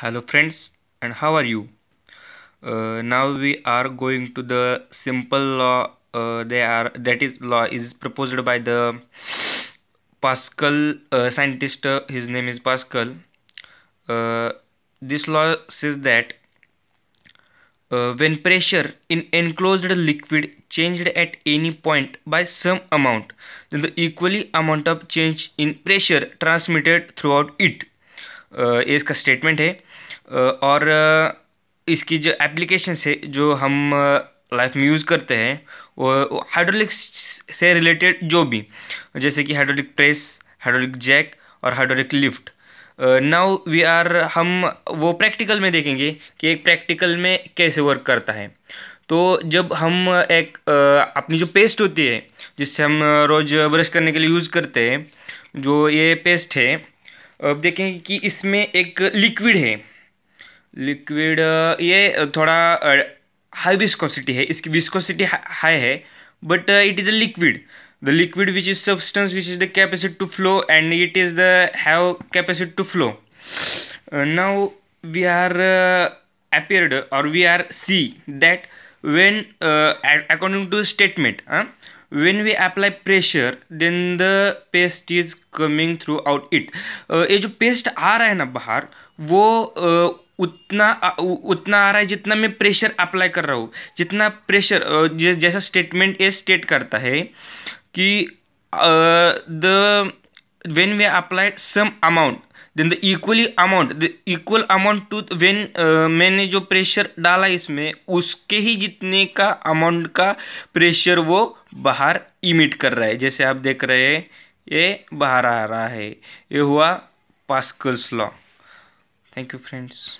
hello friends and how are you? Uh, now we are going to the simple law uh, they are that is law is proposed by the pascal uh, scientist uh, his name is pascal. Uh, this law says that uh, when pressure in enclosed liquid changed at any point by some amount then the equally amount of change in pressure transmitted throughout it इसका statement है। और इसकी जो application से जो हम life में use करते हैं, वो हाइड्रोलिक से रिलेटेड जो भी, जैसे कि हाइड्रोलिक प्रेस हाइड्रोलिक जैक और hydraulic lift now we are हम वो प्रैक्टिकल में देखेंगे कि एक प्रैक्टिकल में कैसे वर्क करता है। तो जब हम एक अपनी जो पेस्ट होती है, जिससे हम रोज़ ब्रश करने के लिए यूज़ करते हैं, जो ये पेस्ट है अब देखें कि इसमें एक लिक्विड है। लिक्विड ये थोड़ा हाई विस्कोसिटी है। इसकी विस्कोसिटी हाई है but it is a liquid the liquid which is substance which is the capacity to flow and it is the have capacity to flow now we are we are see that when uh, according to statement uh, when we apply pressure then the paste is coming throughout it. uh, ये जो paste आ रहा है ना बाहर वो uh, उतना उतना आ रहा है जितना मैं प्रेशर अप्लाई कर रहा हूँ। जितना प्रेशर जैसा स्टेटमेंट ये स्टेट करता है कि the when we apply some amount then the equally amount the equal amount to when मैंने जो प्रेशर डाला इसमें, उसके ही जितने का अमाउंट का प्रेशर वो बाहर इमिट कर रहा है। जैसे आप देख रहे हैं, ये बाहर आ रहा है। ये हुआ Pascal's law thank you friends